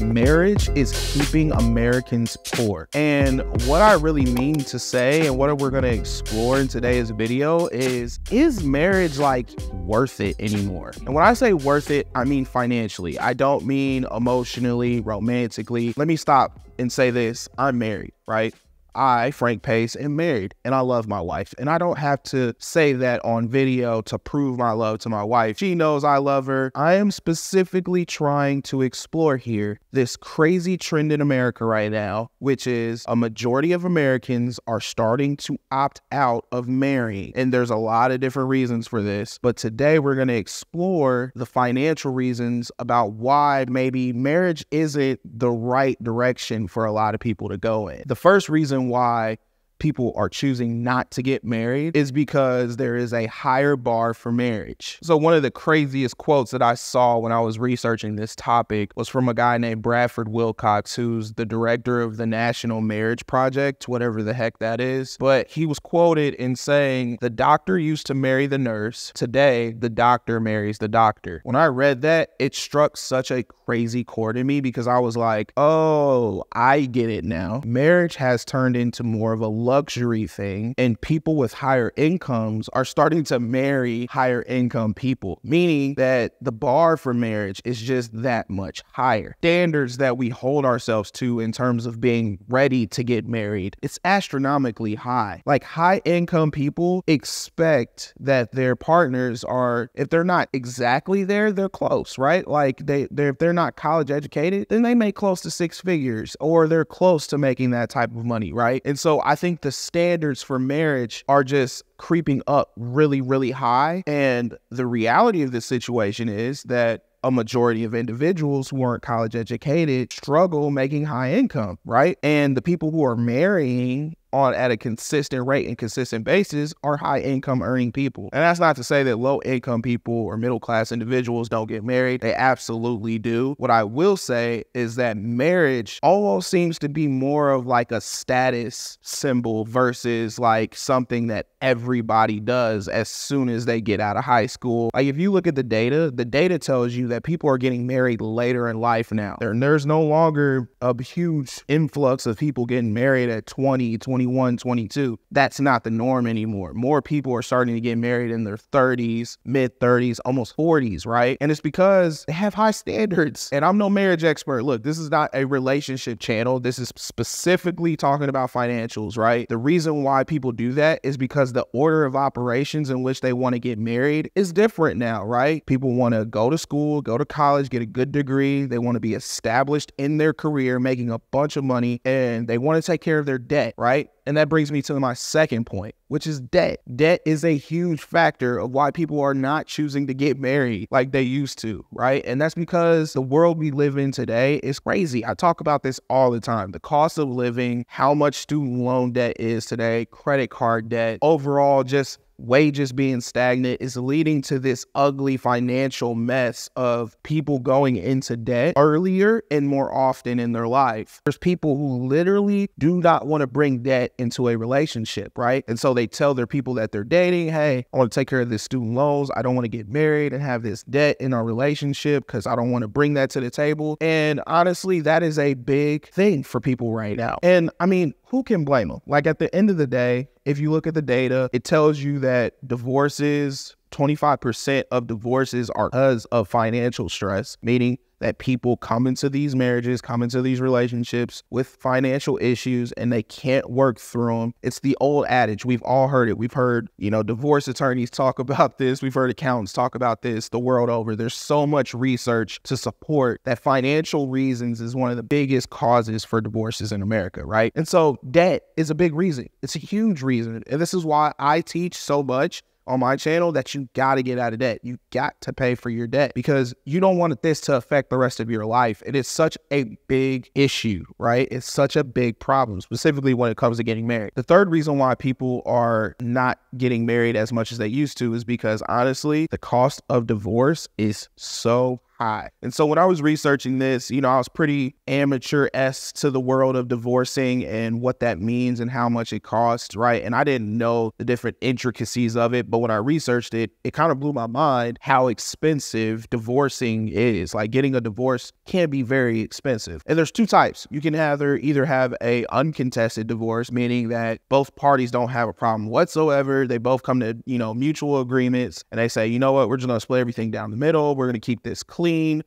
marriage is keeping Americans poor. And what I really mean to say and what we're going to explore in today's video is is marriage like worth it anymore? And when I say worth it, I mean financially. I don't mean emotionally, romantically. Let me stop and say this. I'm married, right? I, Frank Pace, am married and I love my wife. And I don't have to say that on video to prove my love to my wife. She knows I love her. I am specifically trying to explore here this crazy trend in America right now, which is a majority of Americans are starting to opt out of marrying. And there's a lot of different reasons for this. But today we're going to explore the financial reasons about why maybe marriage isn't the right direction for a lot of people to go in. The first reason why people are choosing not to get married is because there is a higher bar for marriage. So, one of the craziest quotes that I saw when I was researching this topic was from a guy named Bradford Wilcox, who's the director of the National Marriage Project, whatever the heck that is. But he was quoted in saying, The doctor used to marry the nurse. Today, the doctor marries the doctor. When I read that, it struck such a crazy chord in me because I was like, Oh, I get it now. Marriage has turned into more of a luxury thing, and people with higher incomes are starting to marry higher income people, meaning that the bar for marriage is just that much higher. Standards that we hold ourselves to in terms of being ready to get married, it's astronomically high. Like high income people expect that their partners are, if they're not exactly there, they're close, right? Like they, they're, if they're not college educated, then they make close to six figures or they're close to making that type of money, right? And so I think think the standards for marriage are just creeping up really, really high. And the reality of this situation is that a majority of individuals who aren't college educated struggle making high income, right? And the people who are marrying on at a consistent rate and consistent basis are high income earning people. And that's not to say that low income people or middle class individuals don't get married. They absolutely do. What I will say is that marriage almost seems to be more of like a status symbol versus like something that everybody does as soon as they get out of high school. Like if you look at the data, the data tells you that people are getting married later in life now. There, there's no longer a huge influx of people getting married at 20, 20 21, 22. That's not the norm anymore. More people are starting to get married in their 30s, mid 30s, almost 40s, right? And it's because they have high standards. And I'm no marriage expert. Look, this is not a relationship channel. This is specifically talking about financials, right? The reason why people do that is because the order of operations in which they want to get married is different now, right? People want to go to school, go to college, get a good degree. They want to be established in their career, making a bunch of money, and they want to take care of their debt, right? And that brings me to my second point, which is debt. Debt is a huge factor of why people are not choosing to get married like they used to, right? And that's because the world we live in today is crazy. I talk about this all the time. The cost of living, how much student loan debt is today, credit card debt, overall just wages being stagnant is leading to this ugly financial mess of people going into debt earlier and more often in their life. There's people who literally do not want to bring debt into a relationship, right? And so they tell their people that they're dating, hey, I want to take care of this student loans. I don't want to get married and have this debt in our relationship because I don't want to bring that to the table. And honestly, that is a big thing for people right now. And I mean, who can blame them? Like at the end of the day, if you look at the data, it tells you that divorces 25% of divorces are because of financial stress, meaning that people come into these marriages, come into these relationships with financial issues and they can't work through them. It's the old adage. We've all heard it. We've heard, you know, divorce attorneys talk about this. We've heard accountants talk about this the world over. There's so much research to support that financial reasons is one of the biggest causes for divorces in America, right? And so debt is a big reason. It's a huge reason. And this is why I teach so much on my channel that you got to get out of debt. You got to pay for your debt because you don't want this to affect the rest of your life. It is such a big issue, right? It's such a big problem, specifically when it comes to getting married. The third reason why people are not getting married as much as they used to is because honestly, the cost of divorce is so high. And so when I was researching this, you know, I was pretty amateur s to the world of divorcing and what that means and how much it costs, right? And I didn't know the different intricacies of it, but when I researched it, it kind of blew my mind how expensive divorcing is. Like getting a divorce can be very expensive. And there's two types. You can either either have a uncontested divorce, meaning that both parties don't have a problem whatsoever. They both come to, you know, mutual agreements and they say, you know what, we're just gonna split everything down the middle. We're gonna keep this.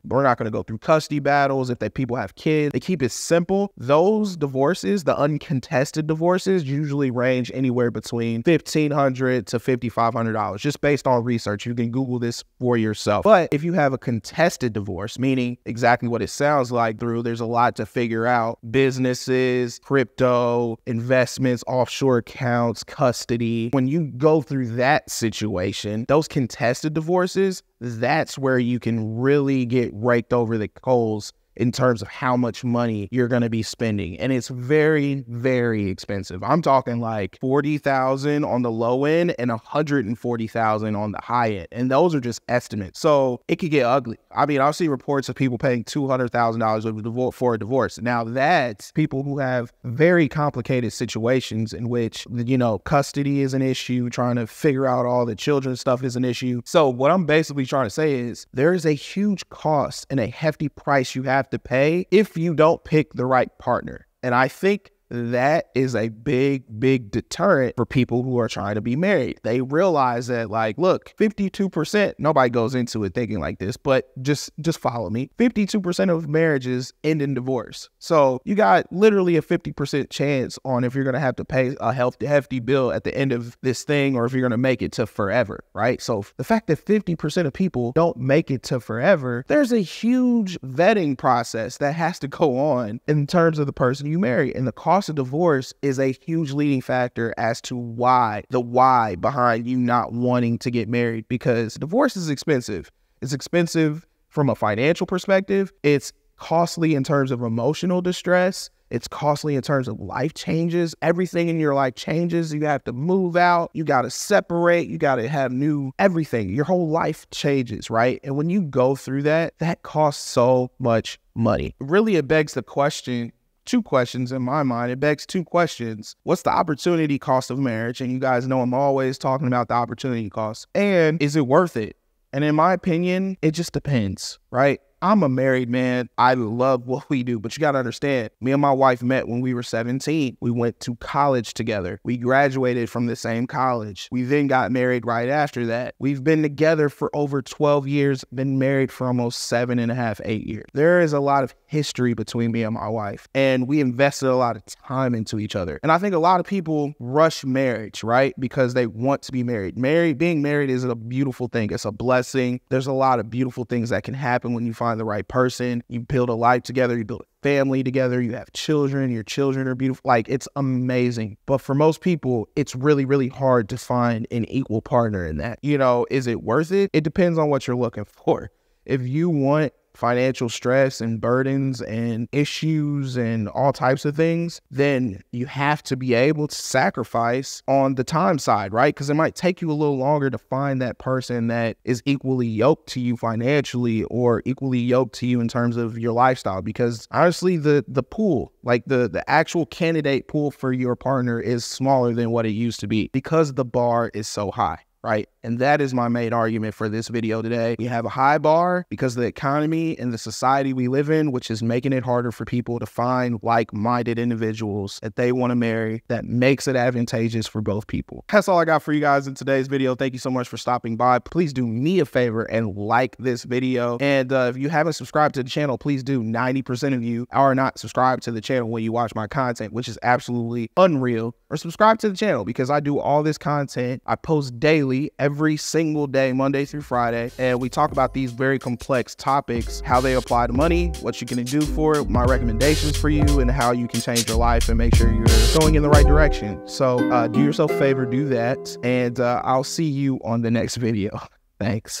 We're not gonna go through custody battles if they people have kids. They keep it simple. Those divorces, the uncontested divorces, usually range anywhere between fifteen hundred to fifty five hundred dollars, just based on research. You can Google this for yourself. But if you have a contested divorce, meaning exactly what it sounds like, through there's a lot to figure out: businesses, crypto, investments, offshore accounts, custody. When you go through that situation, those contested divorces, that's where you can really get raked over the coals in terms of how much money you're going to be spending. And it's very, very expensive. I'm talking like 40,000 on the low end and 140,000 on the high end. And those are just estimates. So it could get ugly. I mean, I'll see reports of people paying $200,000 for a divorce. Now that's people who have very complicated situations in which, you know, custody is an issue, trying to figure out all the children stuff is an issue. So what I'm basically trying to say is there is a huge cost and a hefty price you have have to pay if you don't pick the right partner. And I think that is a big, big deterrent for people who are trying to be married. They realize that, like, look, 52%, nobody goes into it thinking like this, but just just follow me. 52% of marriages end in divorce. So you got literally a 50% chance on if you're gonna have to pay a hefty, hefty bill at the end of this thing or if you're gonna make it to forever, right? So the fact that 50% of people don't make it to forever, there's a huge vetting process that has to go on in terms of the person you marry and the cost cost of divorce is a huge leading factor as to why, the why behind you not wanting to get married because divorce is expensive. It's expensive from a financial perspective, it's costly in terms of emotional distress. It's costly in terms of life changes. Everything in your life changes. You have to move out. You got to separate. You got to have new everything. Your whole life changes, right? And when you go through that, that costs so much money. Really, it begs the question two questions in my mind. It begs two questions. What's the opportunity cost of marriage? And you guys know I'm always talking about the opportunity cost. And is it worth it? And in my opinion, it just depends, right? I'm a married man. I love what we do, but you got to understand, me and my wife met when we were 17. We went to college together. We graduated from the same college. We then got married right after that. We've been together for over 12 years, been married for almost seven and a half, eight years. There is a lot of history between me and my wife, and we invested a lot of time into each other. And I think a lot of people rush marriage, right? Because they want to be married. Married, being married is a beautiful thing. It's a blessing. There's a lot of beautiful things that can happen when you find find the right person. You build a life together, you build a family together, you have children, your children are beautiful. Like it's amazing. But for most people, it's really, really hard to find an equal partner in that. You know, is it worth it? It depends on what you're looking for. If you want financial stress and burdens and issues and all types of things, then you have to be able to sacrifice on the time side, right? Because it might take you a little longer to find that person that is equally yoked to you financially or equally yoked to you in terms of your lifestyle. Because honestly, the the pool, like the the actual candidate pool for your partner is smaller than what it used to be because the bar is so high right? And that is my main argument for this video today. We have a high bar because of the economy and the society we live in, which is making it harder for people to find like-minded individuals that they want to marry that makes it advantageous for both people. That's all I got for you guys in today's video. Thank you so much for stopping by. Please do me a favor and like this video. And uh, if you haven't subscribed to the channel, please do. 90% of you are not subscribed to the channel when you watch my content, which is absolutely unreal. Or subscribe to the channel because I do all this content. I post daily daily, every single day, Monday through Friday. And we talk about these very complex topics, how they apply to money, what you can do for it, my recommendations for you, and how you can change your life and make sure you're going in the right direction. So uh, do yourself a favor, do that. And uh, I'll see you on the next video. Thanks.